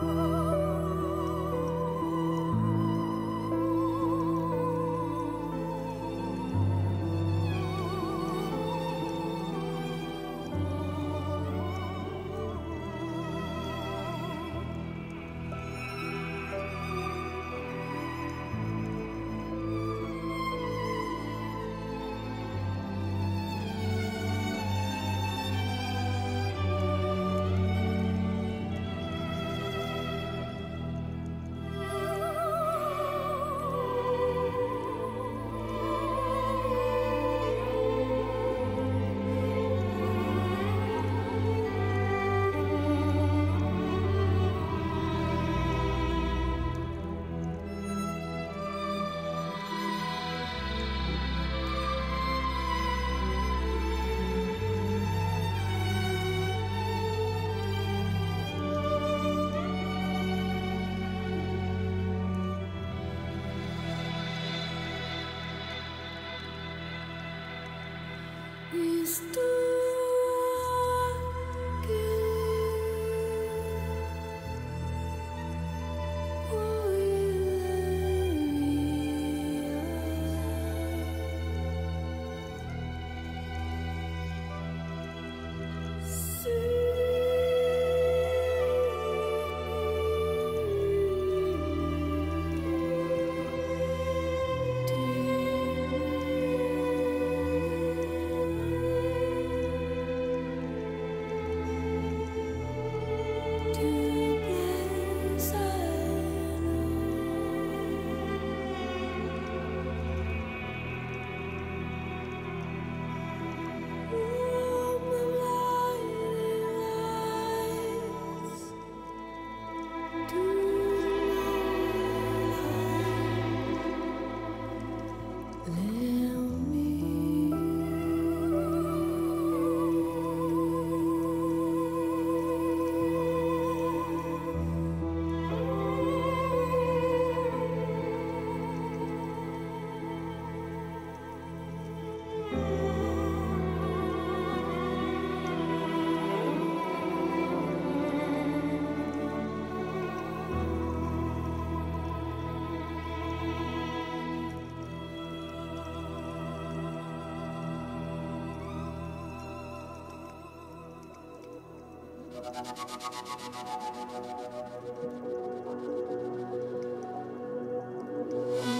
我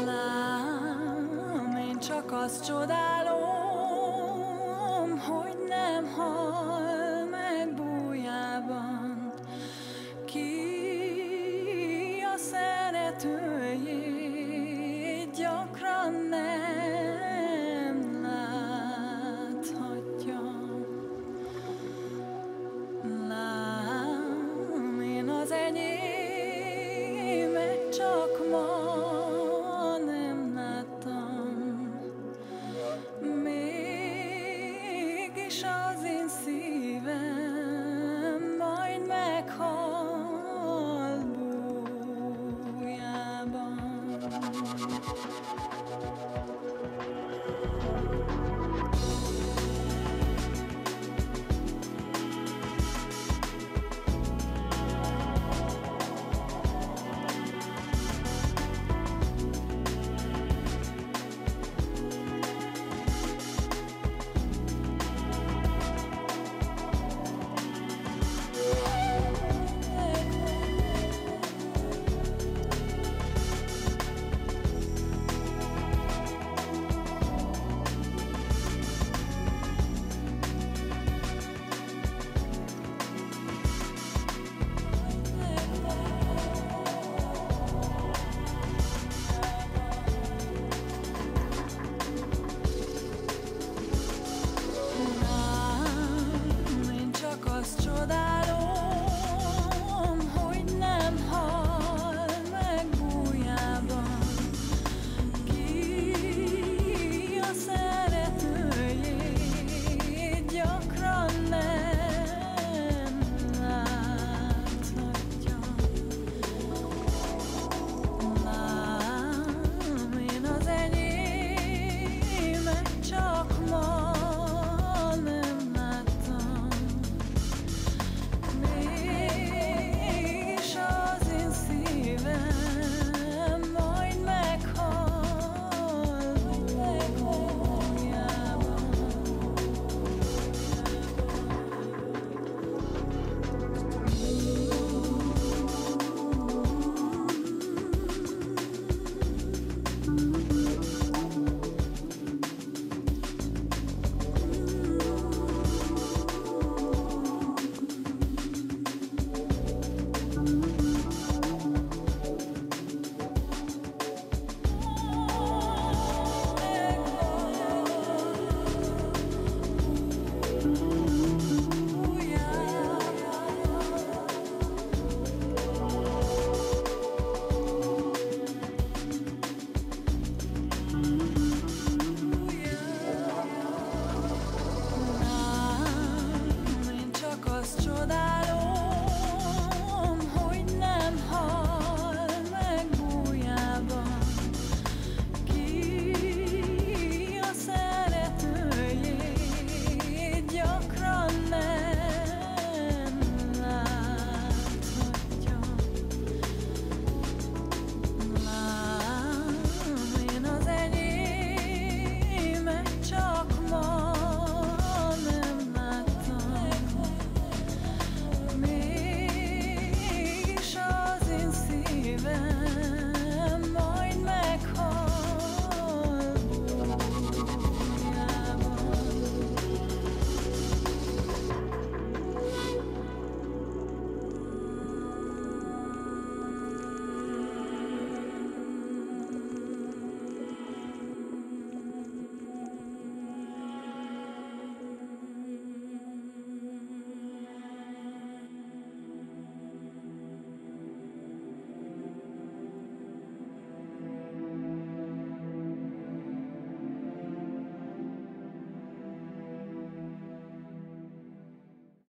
Lám, én csak azt csodálom,